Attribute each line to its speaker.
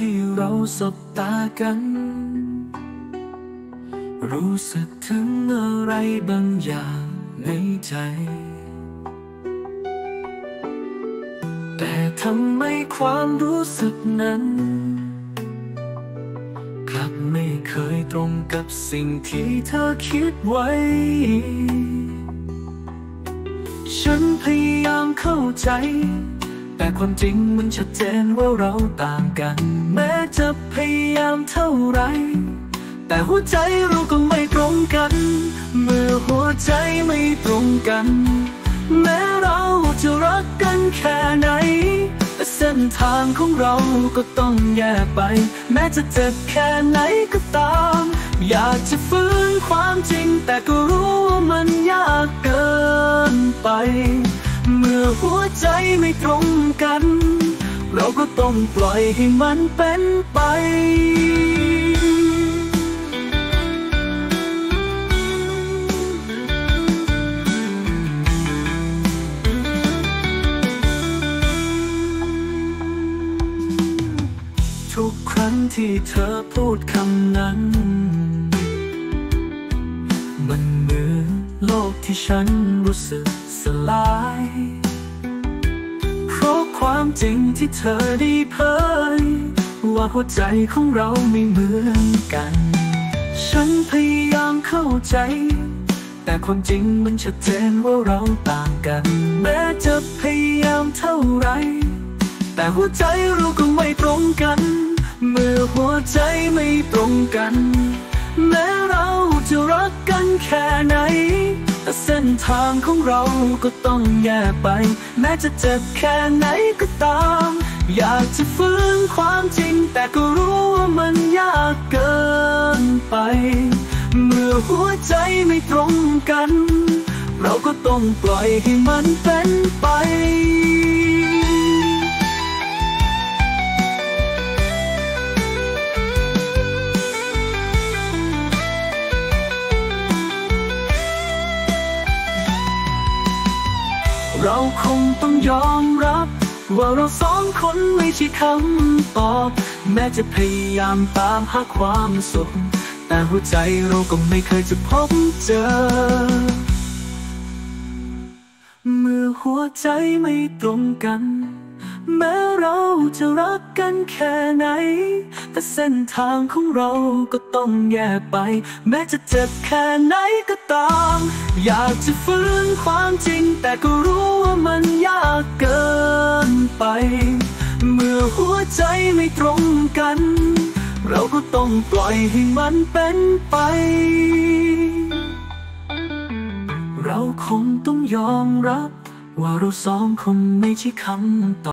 Speaker 1: ที่เราสบตากัน รู้สึกถึงอะไรบางอย่างในใจ แต่ทำไมความรู้สึกนั้น กลับไม่เคยตรงกับสิ่งที่เธอคิดไว้ ฉันพยายามเข้าใจ แต่ความจริงมันชัดเจนว่าเราต่างกัน แม้จะพยายามเท่าไร แต่หัวใจเราก็ไม่ตรงกัน เมื่อหัวใจไม่ตรงกัน แม้เราจะรักกันแค่ไหนแต่เส้นทางของเราก็ต้องแยกไป แม้จะเจ็บแค่ไหนก็ตาม อยากจะฟื้นความจริง แต่ก็รู้ว่ามันยากเกินไป เมื่อหัวใจไม่ตรงกัน เราก็ต้องปล่อยให้มันเป็นไปทุกครั้งที่เธอพูดคำนั้น ที่ฉันรู้สึกสลาย เพราะความจริงที่เธอได้เผย ว่าหัวใจของเราไม่เหมือนกัน ฉันพยายามเข้าใจ แต่ความจริงมันชัดเจนว่าเราต่างกัน แม้จะพยายามเท่าไร แต่หัวใจเราก็ไม่ตรงกัน เมื่อหัวใจไม่ตรงกัน แม้เราจะรักกันแค่ไหน เส้นทางของเราก็ต้องแยกไป แม้จะเจ็บแค่ไหนก็ตาม อยากจะฟื้นความจริง แต่ก็รู้ว่ามันยากเกินไป เมื่อหัวใจไม่ตรงกัน เราก็ต้องปล่อยให้มันเป็นไป เราคงต้องยอมรับ ว่าเราสองคนไม่ใช่คำตอบ แม้จะพยายามตามหาความสุข แต่หัวใจเราก็ไม่เคยจะพบเจอ เมื่อหัวใจไม่ตรงกัน แม้เราจะรักกันแค่ไหน แต่เส้นทางของเราก็ต้องแยกไป แม้จะเจ็บแค่ไหนก็ตาม อยากจะฟื้นความจริง แต่ก็รู้ว่ามันยากเกินไป เมื่อหัวใจไม่ตรงกัน เราก็ต้องปล่อยให้มันเป็นไปเราคงต้องยอมรับ ว่าเราสองคนไม่ใช่คำตอบ